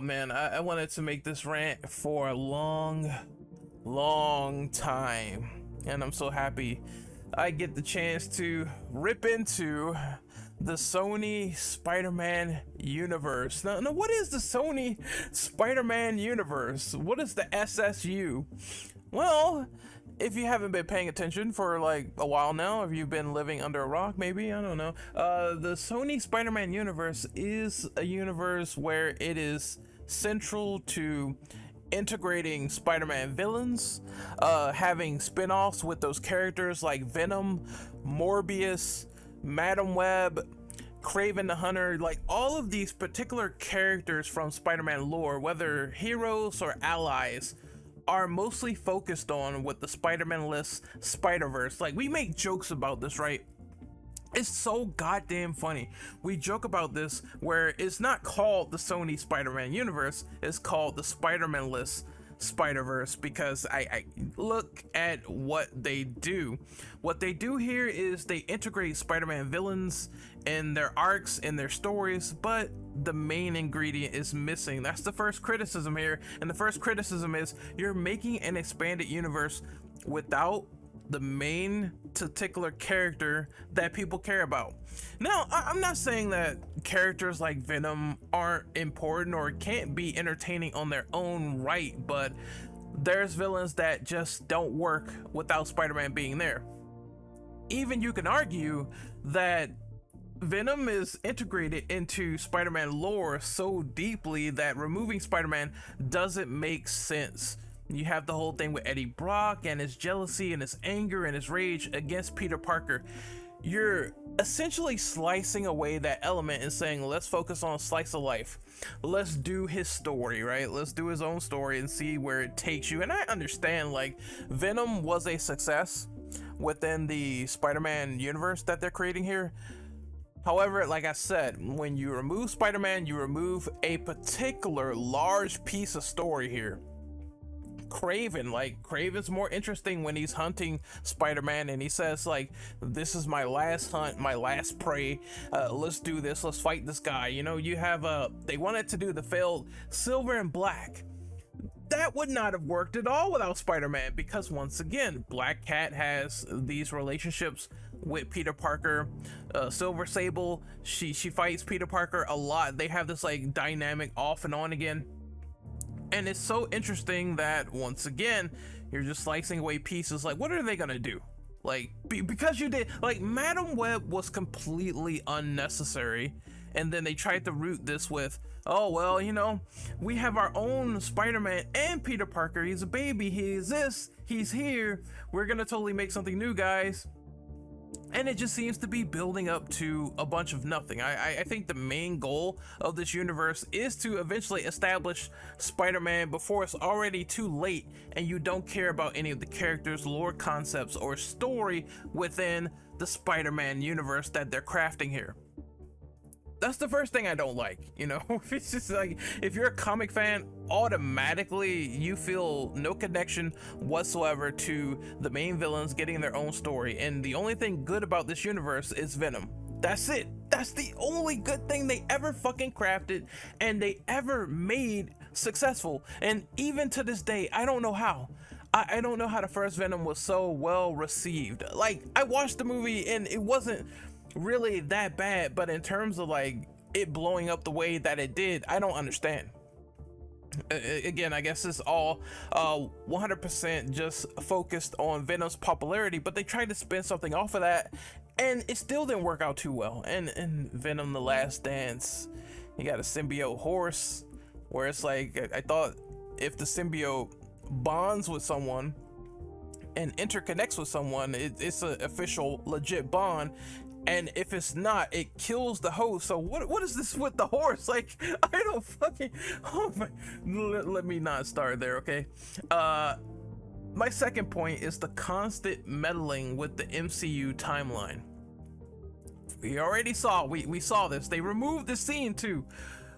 Oh man, I, I wanted to make this rant for a long, long time. And I'm so happy I get the chance to rip into the Sony Spider-Man universe. Now, now, what is the Sony Spider-Man universe? What is the SSU? Well, if you haven't been paying attention for like a while now, if you've been living under a rock, maybe, I don't know. Uh, the Sony Spider Man universe is a universe where it is central to integrating Spider Man villains, uh, having spin offs with those characters like Venom, Morbius, Madame Web. Kraven the Hunter, like all of these particular characters from Spider Man lore, whether heroes or allies, are mostly focused on with the Spider-Man Less Spider-Verse. Like we make jokes about this, right? It's so goddamn funny. We joke about this where it's not called the Sony Spider-Man universe, it's called the Spider-Man Less Spider Verse because I, I, look at what they do. What they do here is they integrate Spider Man villains in their arcs, in their stories, but the main ingredient is missing. That's the first criticism here. And the first criticism is you're making an expanded universe without the main particular character that people care about. Now, I- am not saying that characters like Venom aren't important or can't be entertaining on their own right, but there's villains that just don't work without Spider Man being there. Even you can argue that Venom is integrated into Spider Man lore so deeply that removing Spider Man doesn't make sense you have the whole thing with Eddie Brock and his jealousy and his anger and his rage against Peter Parker. You're essentially slicing away that element and saying, let's focus on a slice of life. Let's do his story, right? Let's do his own story and see where it takes you. And I understand, like, Venom was a success within the Spider Man universe that they're creating here. However, like I said, when you remove Spider Man, you remove a particular large piece of story here. Kraven. Like Kraven's more interesting when he's hunting Spider-Man and he says like, "This is my last hunt, my last prey. Uh, let's do this. Let's fight this guy." You know, you have a. Uh, they wanted to do the failed Silver and Black. That would not have worked at all without Spider-Man because once again, Black Cat has these relationships with Peter Parker. Uh, Silver Sable, she she fights Peter Parker a lot. They have this like dynamic off and on again and it's so interesting that once again, you're just slicing away pieces. Like, what are they gonna do? Like, be, because you did, like, Madame Web was completely unnecessary. And then they tried to root this with, oh, well, you know, we have our own Spider Man and Peter Parker. He's a baby. He's this. He's here. We're gonna totally make something new, guys and it just seems to be building up to a bunch of nothing. I, I, think the main goal of this universe is to eventually establish Spider-Man before it's already too late and you don't care about any of the characters, lore concepts, or story within the Spider-Man universe that they're crafting here that's the first thing I don't like. You know, it's just like if you're a comic fan, automatically you feel no connection whatsoever to the main villains getting their own story. And the only thing good about this universe is Venom. That's it. That's the only good thing they ever fucking crafted and they ever made successful. And even to this day, I don't know how. I, I don't know how the first Venom was so well received. Like, I watched the movie and it wasn't really that bad, but in terms of like it blowing up the way that it did, I don't understand. Again, I guess it's all 100% uh, just focused on Venom's popularity, but they tried to spin something off of that, and it still didn't work out too well. And in Venom: The Last Dance, you got a symbiote horse, where it's like I, I thought if the symbiote bonds with someone and interconnects with someone, it, it's an official legit bond and if it's not, it kills the host. So what what is this with the horse? Like I don't fucking oh my let, let me not start there, okay? Uh my second point is the constant meddling with the MCU timeline. We already saw we we saw this. They removed the scene too.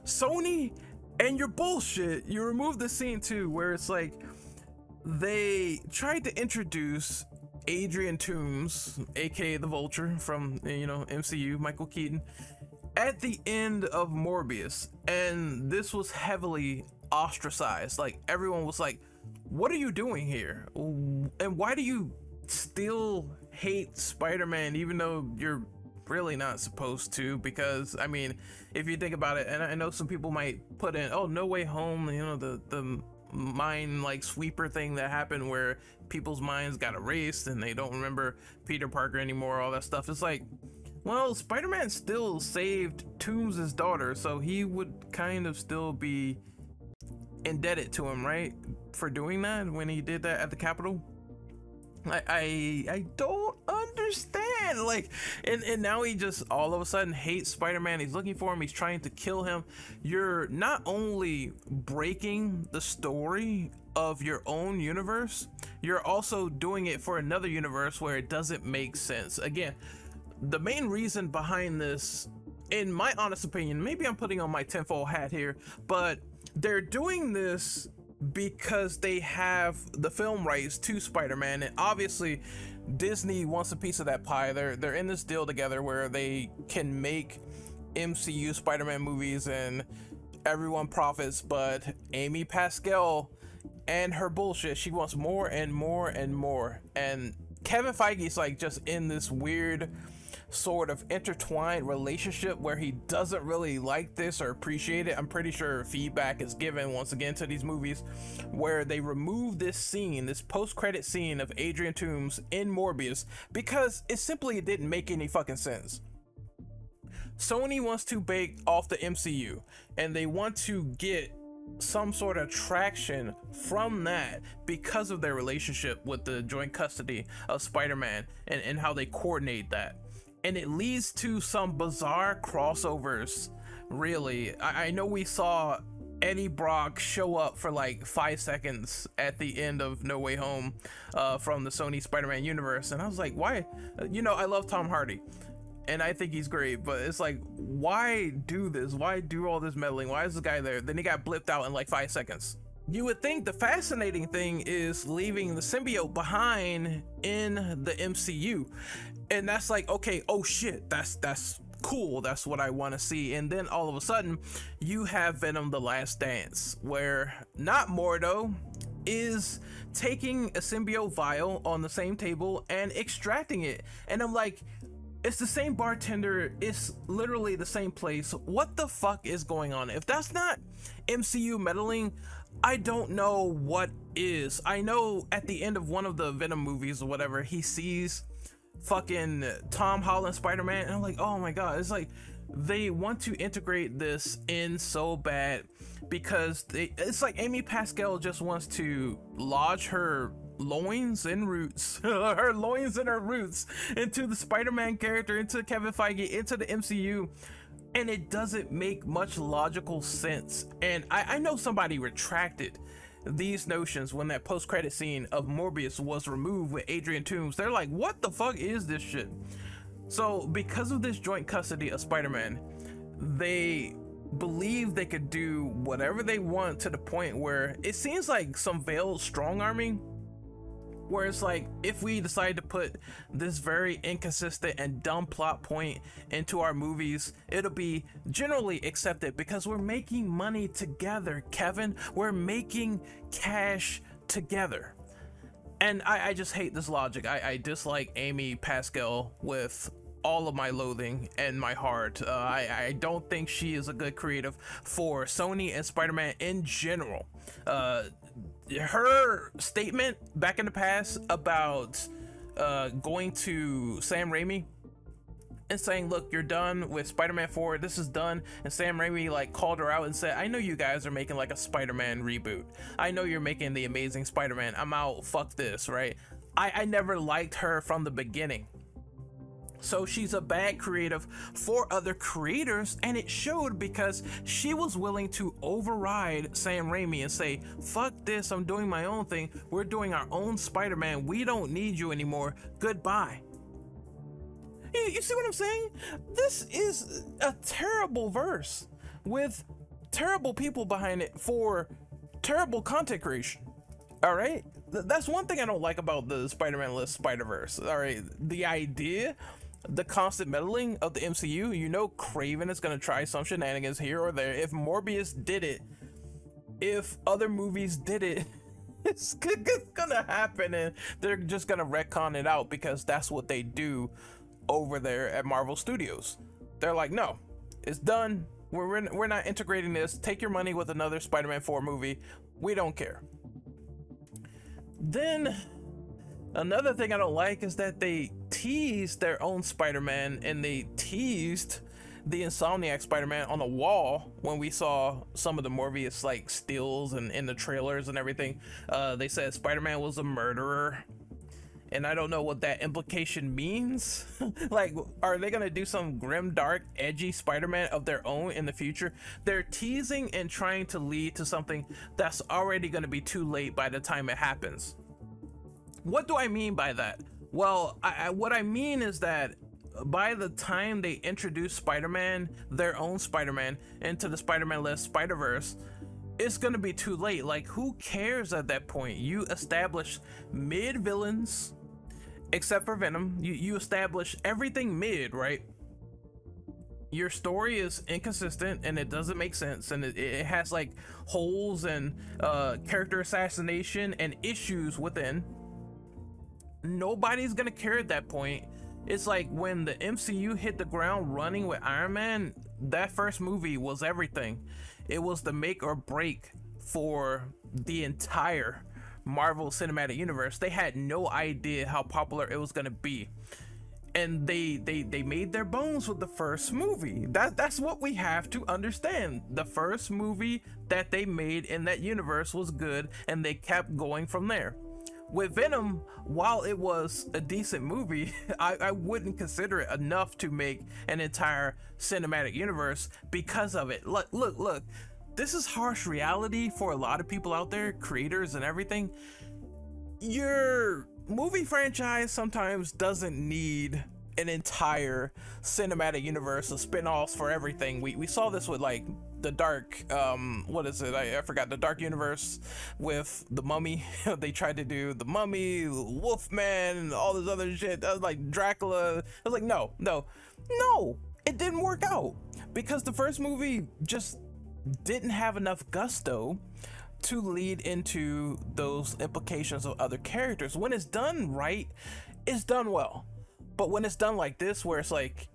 Sony and your bullshit. You removed the scene too where it's like they tried to introduce Adrian Toomes, aka the Vulture from you know MCU, Michael Keaton, at the end of Morbius, and this was heavily ostracized. Like everyone was like, "What are you doing here? And why do you still hate Spider-Man even though you're really not supposed to because I mean if you think about it and I know some people might put in oh no way home you know the the mind like sweeper thing that happened where people's minds got erased and they don't remember Peter Parker anymore all that stuff. It's like well Spider-Man still saved Toomes' daughter so he would kind of still be indebted to him right for doing that when he did that at the Capitol I, I I don't understand. Like, and and now he just all of a sudden hates Spider-Man. He's looking for him. He's trying to kill him. You're not only breaking the story of your own universe, you're also doing it for another universe where it doesn't make sense. Again, the main reason behind this, in my honest opinion, maybe I'm putting on my tenfold hat here, but they're doing this because they have the film rights to Spider-Man and obviously Disney wants a piece of that pie. They're they're in this deal together where they can make MCU Spider-Man movies and everyone profits, but Amy Pascal and her bullshit, she wants more and more and more. And Kevin Feige's like just in this weird sort of intertwined relationship where he doesn't really like this or appreciate it. I'm pretty sure feedback is given once again to these movies where they remove this scene, this post-credit scene of Adrian Toomes in Morbius because it simply didn't make any fucking sense. Sony wants to bake off the MCU and they want to get some sort of traction from that because of their relationship with the joint custody of Spider-Man and, and how they coordinate that and it leads to some bizarre crossovers. Really, I, I know we saw Eddie Brock show up for like five seconds at the end of No Way Home uh, from the Sony Spider-Man universe, and I was like, why? You know, I love Tom Hardy, and I think he's great, but it's like, why do this? Why do all this meddling? Why is this guy there? Then he got blipped out in like five seconds. You would think the fascinating thing is leaving the symbiote behind in the MCU and that's like okay oh shit that's that's cool that's what i want to see. And then all of a sudden you have venom the last dance where not mordo is taking a symbiote vial on the same table and extracting it. And i'm like it's the same bartender it's literally the same place. What the fuck is going on? If that's not mcu meddling I don't know what is. I know at the end of one of the Venom movies or whatever, he sees fucking Tom Holland Spider Man, and I'm like, oh my god, it's like they want to integrate this in so bad because they, it's like Amy Pascal just wants to lodge her loins and roots, her loins and her roots into the Spider-Man character, into Kevin Feige, into the MCU, and it doesn't make much logical sense. And I, I know somebody retracted these notions when that post-credit scene of Morbius was removed with Adrian Toomes. They're like, what the fuck is this shit? So because of this joint custody of Spider-Man, they believe they could do whatever they want to the point where it seems like some veiled strong arming where it's like if we decide to put this very inconsistent and dumb plot point into our movies it'll be generally accepted because we're making money together kevin we're making cash together and i, I just hate this logic I, I dislike amy pascal with all of my loathing and my heart. Uh, I, I don't think she is a good creative for Sony and Spider-Man in general. Uh, her statement back in the past about uh, going to Sam Raimi and saying, "Look, you're done with Spider-Man 4. This is done." And Sam Raimi like called her out and said, "I know you guys are making like a Spider-Man reboot. I know you're making the Amazing Spider-Man. I'm out. Fuck this, right?" I, I never liked her from the beginning. So she's a bad creative for other creators, and it showed because she was willing to override Sam Raimi and say, fuck this, I'm doing my own thing. We're doing our own Spider Man. We don't need you anymore. Goodbye. You, you see what I'm saying? This is a terrible verse with terrible people behind it for terrible content creation. All right? That's one thing I don't like about the Spider Man Less Spider Verse. All right? The idea the constant meddling of the MCU, you know Kraven is gonna try some shenanigans here or there. If Morbius did it, if other movies did it, it's gonna happen and they're just gonna retcon it out because that's what they do over there at Marvel Studios. They're like, no, it's done. We're, we're not integrating this. Take your money with another Spider Man 4 movie. We don't care. Then Another thing I don't like is that they teased their own Spider-Man and they teased the Insomniac Spider-Man on the wall when we saw some of the Morbius like stills and in the trailers and everything. Uh, they said Spider-Man was a murderer. And I don't know what that implication means. like, are they gonna do some grim, dark, edgy Spider-Man of their own in the future? They're teasing and trying to lead to something that's already gonna be too late by the time it happens. What do I mean by that? Well, I, I, what I mean is that by the time they introduce Spider-Man, their own Spider-Man, into the Spider-Man Less Spider-Verse, it's gonna be too late. Like, who cares at that point? You establish mid villains, except for Venom. You you establish everything mid, right? Your story is inconsistent and it doesn't make sense, and it, it has like holes and uh, character assassination and issues within nobody's gonna care at that point. It's like when the MCU hit the ground running with Iron Man, that first movie was everything. It was the make or break for the entire Marvel Cinematic Universe. They had no idea how popular it was gonna be. And they they they made their bones with the first movie. That that's what we have to understand. The first movie that they made in that universe was good and they kept going from there with Venom, while it was a decent movie, I, I, wouldn't consider it enough to make an entire cinematic universe because of it. Look, look, look. This is harsh reality for a lot of people out there, creators and everything. Your movie franchise sometimes doesn't need an entire cinematic universe of spin-offs for everything. We we saw this with like the dark um what is it? I, I forgot. The dark universe with the mummy. They tried to do the mummy wolfman and all this other shit. That was like dracula. I was like no no no. It didn't work out because the first movie just didn't have enough gusto to lead into those implications of other characters. When it's done right it's done well but when it's done like this where it's like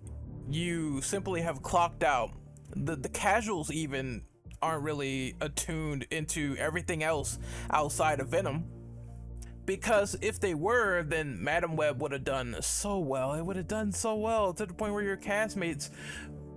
you simply have clocked out the the casuals even aren't really attuned into everything else outside of Venom. Because if they were, then Madame Web would have done so well. It would have done so well to the point where your castmates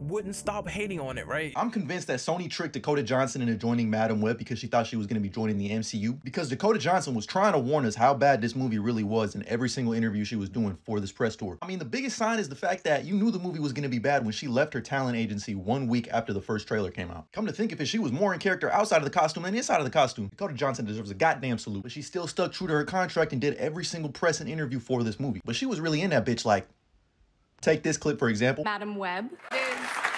wouldn't stop hating on it, right? I'm convinced that Sony tricked Dakota Johnson into joining Madame Web because she thought she was going to be joining the MCU. Because Dakota Johnson was trying to warn us how bad this movie really was in every single interview she was doing for this press tour. I mean, the biggest sign is the fact that you knew the movie was going to be bad when she left her talent agency one week after the first trailer came out. Come to think of it, she was more in character outside of the costume than inside of the costume. Dakota Johnson deserves a goddamn salute, but she still stuck true to her contract and did every single press and interview for this movie. But she was really in that bitch like, take this clip for example. Madame Web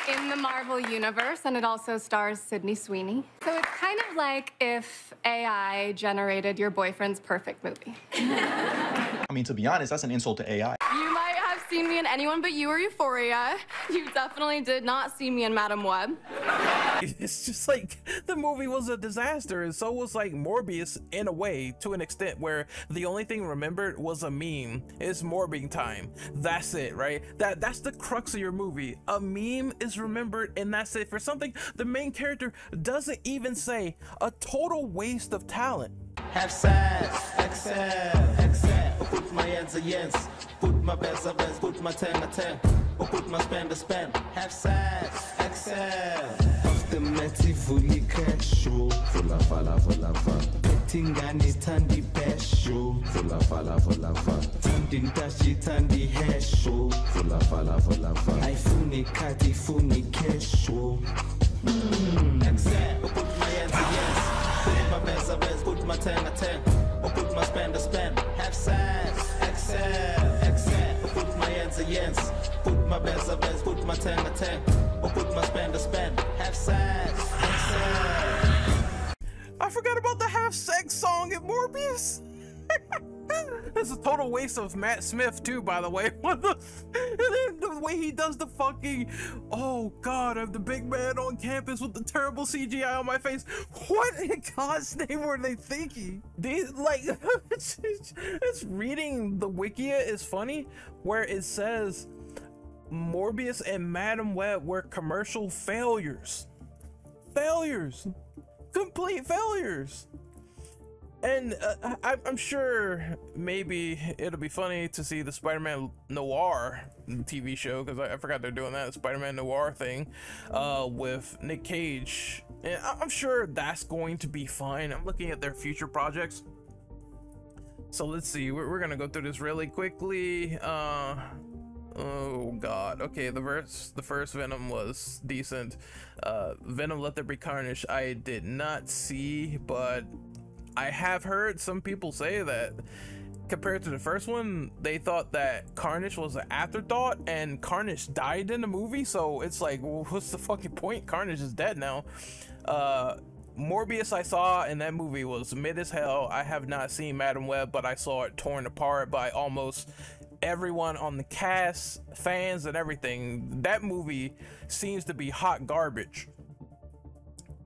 in the Marvel Universe, and it also stars Sydney Sweeney. So it's kind of like if AI generated your boyfriend's perfect movie. I mean, to be honest, that's an insult to AI. You might have seen me in Anyone But You or Euphoria. You definitely did not see me in Madame Web. It's just like the movie was a disaster, and so was like Morbius in a way, to an extent, where the only thing remembered was a meme. It's Morbing time. That's it, right? That that's the crux of your movie. A meme is remembered, and that's it. For something the main character doesn't even say, a total waste of talent. Have sex, excel, excel. Put my hands against, put my best a best, put my ten a ten, or put my spend a spend. Have size, excel. Cash show. Fulla fala fulla fa. Betting and it tandi best show. Fulla fala fulla fa. Tandin tashi tandi hair show. Fulla fala fulla fa. I funi kati funi cash show. Mm. Excel. Put my hands against. Put my best a best, put my ten a ten, or put my spend a spend. My. Put my best a best, put my ten a ten, or put my spend a spend. Have size, excel. I forgot about the half sex song in Morbius. It's a total waste of Matt Smith too, by the way. The? The way he does the fucking, oh god, I'm the big man on campus with the terrible CGI on my face. What in God's name were they thinking? They like, it's, it's reading the Wikia is funny, where it says Morbius and Madame Web were commercial failures. Failures, complete failures and uh, I, am sure maybe it'll be funny to see the Spider-Man Noir TV show because I, I, forgot they're doing that Spider-Man Noir thing uh, with Nick Cage, and I'm sure that's going to be fine. I'm looking at their future projects, so let's see. We're, we're gonna go through this really quickly. Uh, Oh god. Okay, the first the first Venom was decent. Uh Venom Let There Be Carnage I did not see, but I have heard some people say that compared to the first one, they thought that Carnage was an afterthought and Carnage died in the movie. So it's like, well, what's the fucking point? Carnage is dead now. Uh, Morbius I saw in that movie was mid as hell. I have not seen Madame Web, but I saw it torn apart by almost everyone on the cast, fans, and everything. That movie seems to be hot garbage.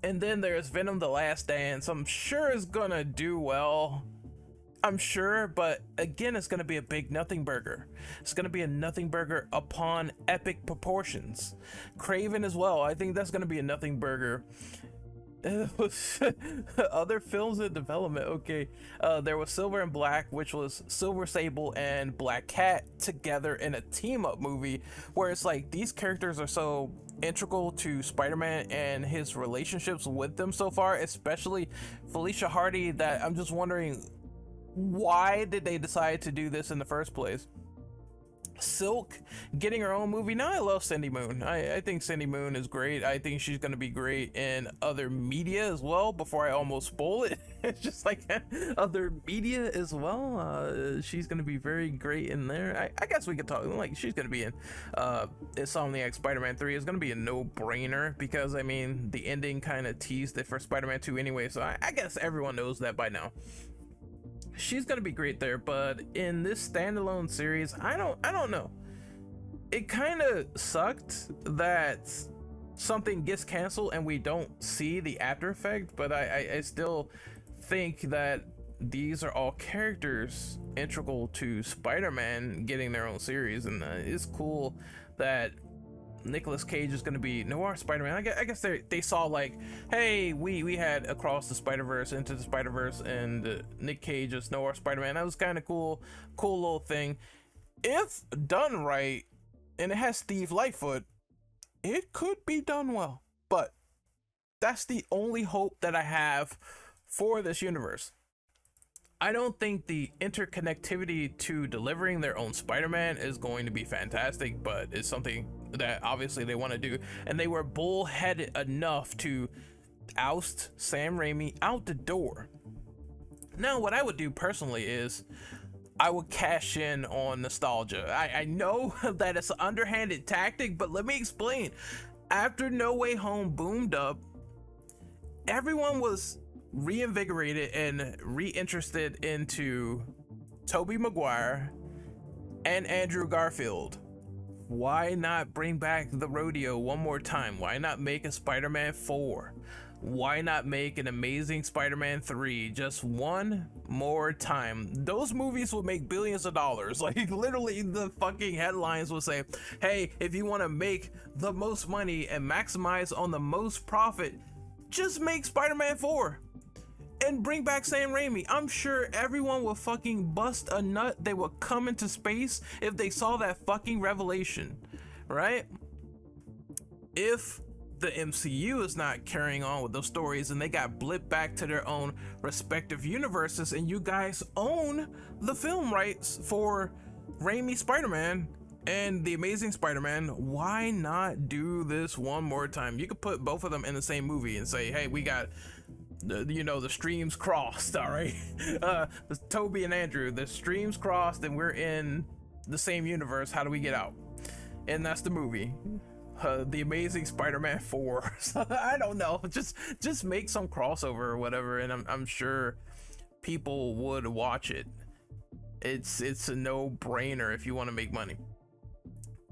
And then there's Venom the Last Dance. I'm sure it's gonna do well. I'm sure, but again, it's gonna be a big nothing burger. It's gonna be a nothing burger upon epic proportions. Kraven as well. I think that's gonna be a nothing burger. other films in development okay. Uh, there was silver and black which was silver sable and black cat together in a team up movie where it's like these characters are so integral to spider-man and his relationships with them so far especially felicia hardy that i'm just wondering why did they decide to do this in the first place Silk getting her own movie. Now I love Cindy Moon. I, I think Cindy Moon is great. I think she's going to be great in other media as well. Before I almost spoil it, it's just like other media as well. Uh, she's going to be very great in there. I, I, guess we could talk like she's going to be in uh, Insomniac Spider-Man 3 is going to be a no-brainer because I mean the ending kind of teased it for Spider-Man 2 anyway. So I, I guess everyone knows that by now she's gonna be great there but in this standalone series i don't i don't know. It kind of sucked that something gets canceled and we don't see the after effect but I, I, I still think that these are all characters integral to spider-man getting their own series and uh, it's cool that Nicolas Cage is going to be Noir Spider-Man. I guess, I guess they they saw like, hey, we we had across the Spider-Verse, into the Spider-Verse, and uh, Nick Cage is Noir Spider-Man. That was kind of cool, cool little thing. If done right, and it has Steve Lightfoot, it could be done well. But that's the only hope that I have for this universe. I don't think the interconnectivity to delivering their own Spider-Man is going to be fantastic, but it's something that obviously they want to do. And they were bullheaded enough to oust Sam Raimi out the door. Now, what I would do personally is I would cash in on nostalgia. I, I know that it's an underhanded tactic, but let me explain. After No Way Home boomed up, everyone was reinvigorated and reinterested into Tobey Maguire and Andrew Garfield. Why not bring back the rodeo one more time? Why not make a Spider-Man 4? Why not make an amazing Spider-Man 3 just one more time? Those movies would make billions of dollars. Like literally the fucking headlines will say, "Hey, if you want to make the most money and maximize on the most profit, just make Spider-Man 4." And bring back Sam Raimi. I'm sure everyone will fucking bust a nut. They will come into space if they saw that fucking revelation, right? If the MCU is not carrying on with those stories and they got blipped back to their own respective universes and you guys own the film rights for Raimi Spider-Man and the Amazing Spider-Man, why not do this one more time? You could put both of them in the same movie and say, hey, we got the, you know the streams crossed all right? Uh Tobey and andrew the streams crossed and we're in the same universe. How do we get out? And that's the movie. Uh, the amazing spider-man 4 i don't know. Just just make some crossover or whatever and i'm, I'm sure people would watch it. It's it's a no-brainer if you want to make money.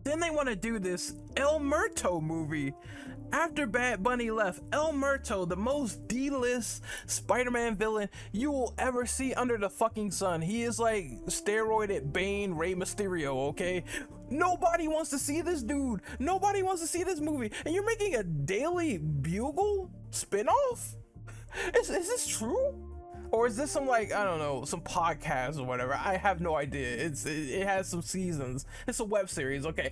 Then they want to do this El Muerto movie. After Bad Bunny left, El Muerto, the most D-list Spider-Man villain you will ever see under the fucking sun. He is like steroided Bane Rey Mysterio, okay? Nobody wants to see this dude. Nobody wants to see this movie. And you're making a Daily Bugle spinoff? Is, is this true? Or is this some like I don't know some podcast or whatever? I have no idea. It's it, it has some seasons. It's a web series. Okay,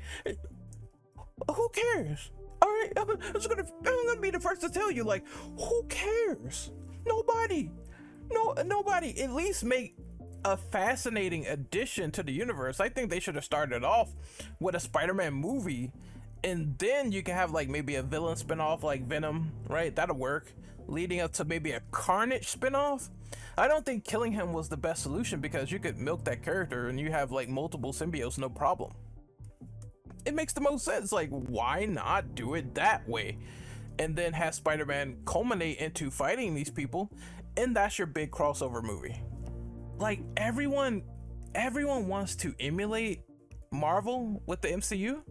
who cares? All right, I'm, I'm just gonna I'm gonna be the first to tell you like who cares? Nobody, no nobody. At least make a fascinating addition to the universe. I think they should have started off with a Spider-Man movie and then you can have like maybe a villain spinoff like Venom, right? That'll work. Leading up to maybe a Carnage spinoff. I don't think killing him was the best solution because you could milk that character and you have like multiple symbiotes, no problem. It makes the most sense. Like, why not do it that way? And then have Spider Man culminate into fighting these people, and that's your big crossover movie. Like, everyone, everyone wants to emulate Marvel with the MCU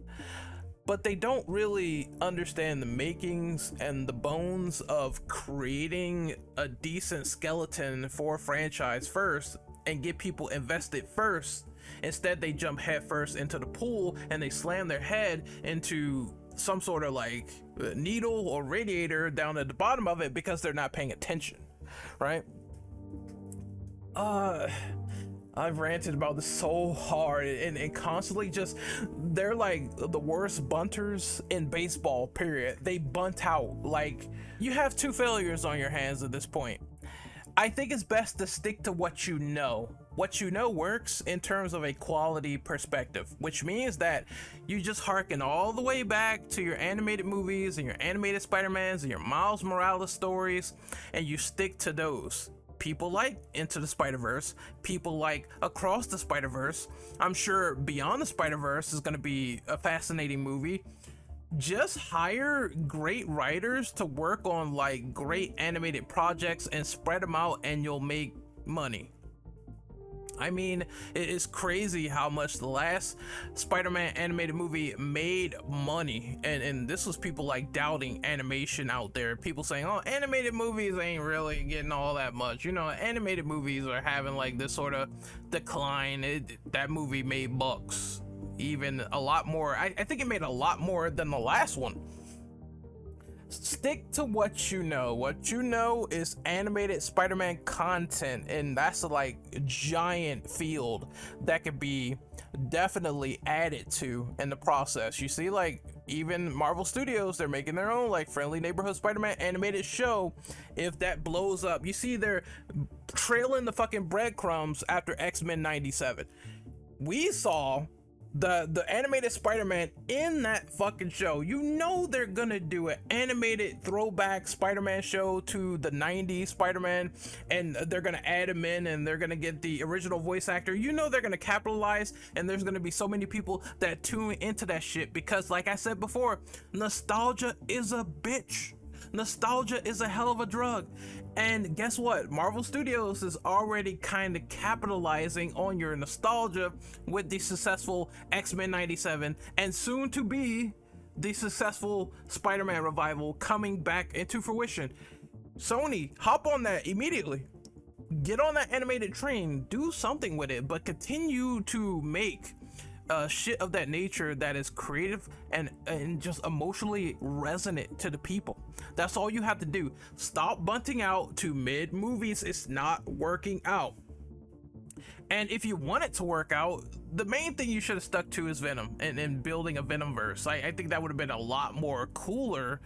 but they don't really understand the makings and the bones of creating a decent skeleton for a franchise first and get people invested first. Instead, they jump headfirst into the pool and they slam their head into some sort of like needle or radiator down at the bottom of it because they're not paying attention, right? Uh, I've ranted about this so hard and, and constantly just they're like the worst bunters in baseball, period. They bunt out. Like you have two failures on your hands at this point. I think it's best to stick to what you know. What you know works in terms of a quality perspective, which means that you just harken all the way back to your animated movies and your animated Spider-Mans and your Miles Morales stories, and you stick to those people like Into the Spider Verse, people like Across the Spider Verse. I'm sure Beyond the Spider Verse is going to be a fascinating movie. Just hire great writers to work on like great animated projects and spread them out, and you'll make money. I mean, it is crazy how much the last Spider-Man animated movie made money. And, and this was people like doubting animation out there. People saying, oh, animated movies ain't really getting all that much. You know, animated movies are having like this sort of decline. It, that movie made bucks. Even a lot more. I, I think it made a lot more than the last one stick to what you know. What you know is animated Spider-Man content, and that's a like giant field that could be definitely added to in the process. You see, like even Marvel Studios, they're making their own like friendly neighborhood Spider-Man animated show. If that blows up, you see they're trailing the fucking breadcrumbs after X-Men 97. We saw the the animated Spider-Man in that fucking show. You know they're gonna do an animated throwback Spider-Man show to the 90s Spider-Man and they're gonna add him in and they're gonna get the original voice actor. You know they're gonna capitalize and there's gonna be so many people that tune into that shit because like I said before, nostalgia is a bitch. Nostalgia is a hell of a drug. And guess what? Marvel Studios is already kind of capitalizing on your nostalgia with the successful X Men 97 and soon to be the successful Spider Man revival coming back into fruition. Sony, hop on that immediately. Get on that animated train, do something with it, but continue to make uh, shit of that nature that is creative and and just emotionally resonant to the people. That's all you have to do. Stop bunting out to mid movies. It's not working out. And if you want it to work out, the main thing you should have stuck to is Venom and, and building a Venom verse. I, I think that would have been a lot more cooler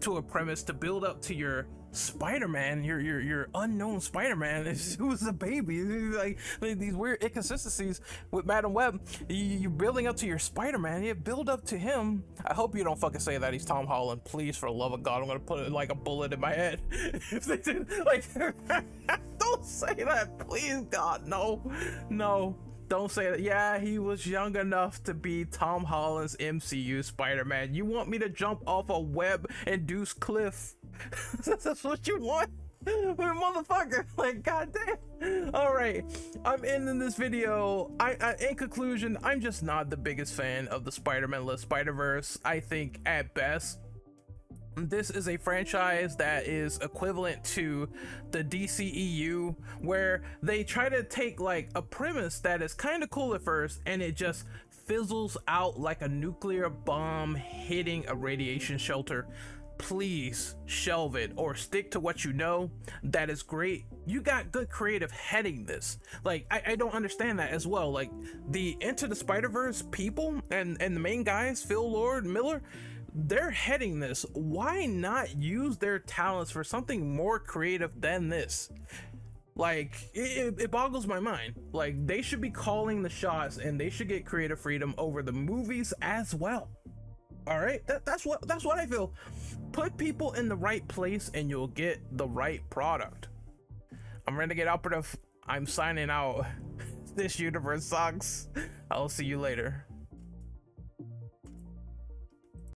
to a premise to build up to your Spider-Man, your your your unknown Spider-Man who's a baby. Like, like, these weird inconsistencies with Madame Web. You, are building up to your Spider-Man. You build up to him. I hope you don't fucking say that he's Tom Holland. Please, for the love of God, I'm gonna put like a bullet in my head if they did. Like, don't say that, please, God, no, no. Don't say that. Yeah, he was young enough to be Tom Holland's MCU Spider-Man. You want me to jump off a web and deuce cliff? That's what you want? motherfucker like goddamn all right i'm ending this video I, I in conclusion i'm just not the biggest fan of the spider-man less spider-verse i think at best this is a franchise that is equivalent to the DCEU, where they try to take like a premise that is kind of cool at first and it just fizzles out like a nuclear bomb hitting a radiation shelter. Please shelve it or stick to what you know. That is great. You got good creative heading this. Like, I, I don't understand that as well. Like, the Into the Spider Verse people and, and the main guys, Phil Lord, Miller, they're heading this. Why not use their talents for something more creative than this? Like, it, it, boggles my mind. Like, they should be calling the shots and they should get creative freedom over the movies as well. All right, that, that's what that's what I feel. Put people in the right place and you'll get the right product. I'm Renegade Operative. I'm signing out. this universe sucks. I'll see you later.